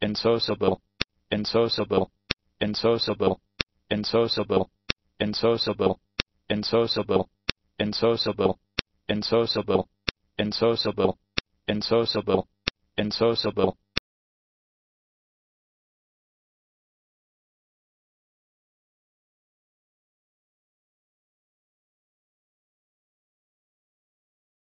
insociable, insociable, insociable, insociable, insociable, insociable, insociable, insociable, insociable, insociable, insociable,